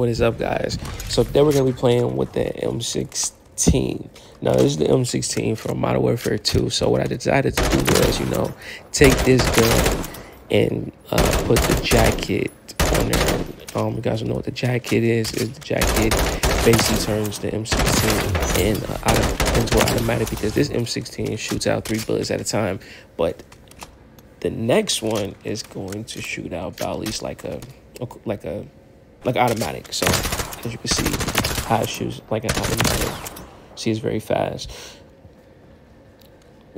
What is up, guys? So today we're gonna be playing with the M16. Now this is the M16 from Modern Warfare 2. So what I decided to do was, you know, take this gun and uh, put the jacket on there. Um, you guys know what the jacket is. Is the jacket basically turns the M16 in, uh, into an automatic because this M16 shoots out three bullets at a time, but the next one is going to shoot out about at least like a like a like automatic. So as you can see, it shoots like an automatic. See, it's very fast.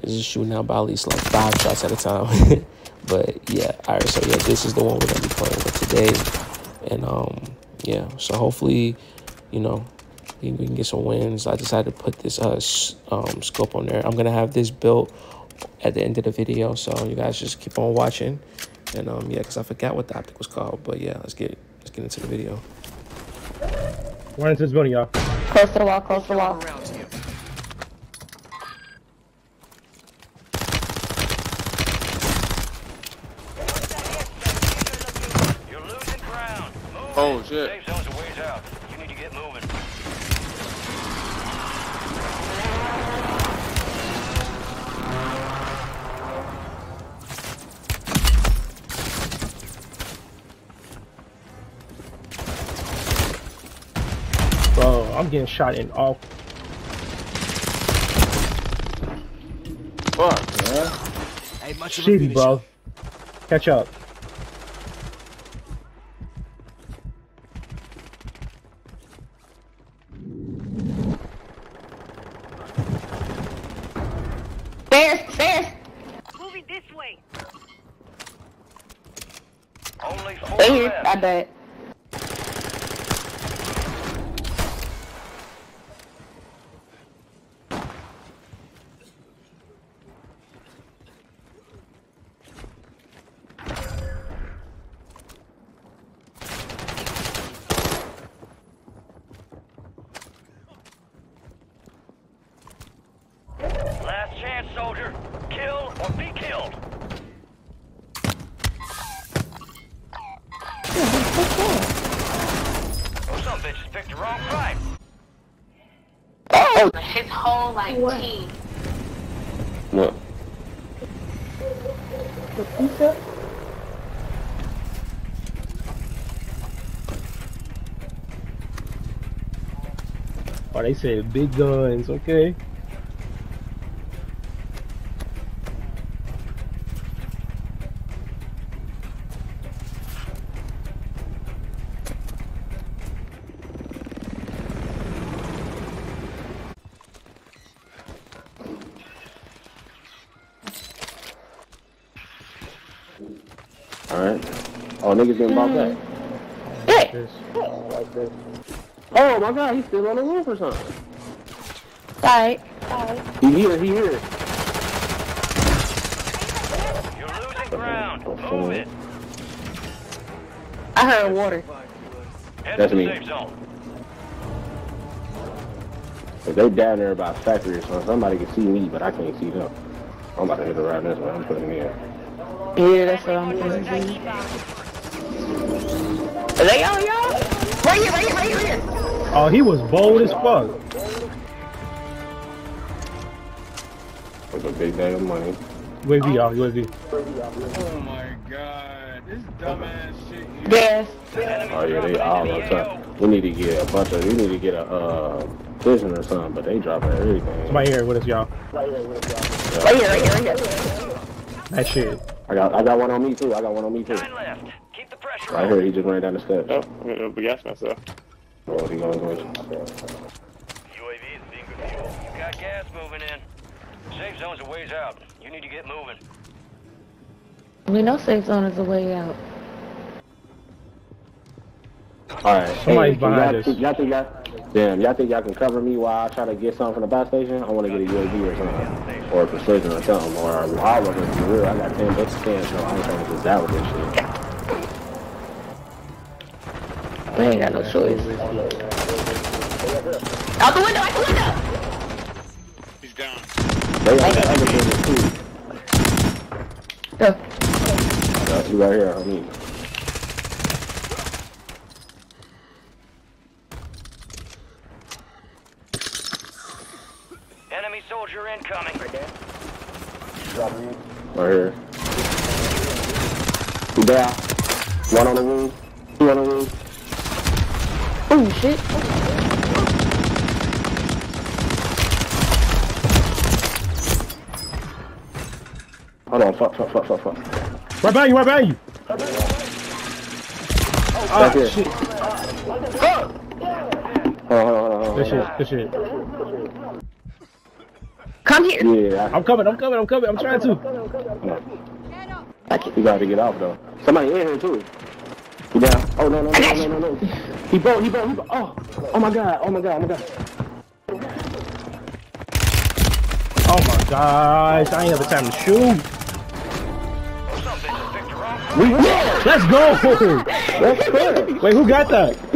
This is shooting out about at least like five shots at a time. but yeah, all right. So yeah, this is the one we're gonna be playing with today, and um yeah. So hopefully, you know, we can get some wins. I decided to put this uh um scope on there. I'm gonna have this built at the end of the video, so you guys just keep on watching. And um yeah, because I forgot what the optic was called, but yeah, let's get let's get into the video. One into this building, y'all. Close to the wall, close to the wall. You're losing ground. Move Oh, shit. Bro, I'm getting shot in all. Fuck, man. Shitty, bro. Catch up. Stairs, stairs. Moving this way. Only four Stay here. I bet. Last chance, soldier. Kill or be killed. Oh, some bitches picked the wrong fight. Oh, his whole like team. What? Oh, they said big guns, okay. Alright. Oh, niggas getting bought back. Hey, oh, This. Oh my god, he's still on the roof or something. alright. He here, he here. You're losing ground. Oh, Move it. I heard water. Head That's me. safe zone. If they down there by factory or something, somebody can see me, but I can't see them. I'm about to hit the right this way. I'm putting me in. Yeah, that's what I'm thinking. Are they all y'all? Right here, right here, right here, right here. Oh, he was bold as fuck. With a big bag of money. UAV, y'all, UAV. Oh my god, this dumbass shit. here. Yes. Oh yeah, they all on top. We need to get a bunch of. We need to get a uh prison or something, but they dropping everything. Somebody here with us, y'all. Right here, right here, right here. That shit. I got, I got one on me too. I got one on me too. Nine left. Keep the pressure Right on. here, he just ran down the steps. Oh, we gas myself. Oh, he going to UAV is being good fuel. You got gas moving in. Safe zone's a ways out. You need to get moving. We know safe zone is a way out. All right. Somebody's hey, behind y'all us. Think, y'all think y'all, damn, y'all think y'all can cover me while I try to get something from the buy station? I want to get a UAV or something, or precision or something, or a wild one for real. I got ten bucks scans, so I ain't trying to just die with this shit. We ain't got no choice. Out the window, out the window! He's down. They got the other building too. Go. Uh, you right here, I mean. Enemy soldier incoming. Right here. He down. One on the roof. Two on the roof. Oh shit. Hold on. Fuck, fuck, fuck, fuck, fuck. Right behind you, right behind you. Ah, Back here. shit. Hold on, hold on, hold on, hold Good on. shit, good shit. Come here. Yeah, I'm coming, I'm coming, I'm coming. I'm trying to. I, you got to get off though. Somebody in here too. He down. Oh no no no no no no. no. He broke. He broke. He broke. Oh, oh my god. Oh my god. Oh my god. Oh my gosh, I ain't have the time to shoot. Some bitches picked the wrong Let's go. That's clear. Wait, who got that?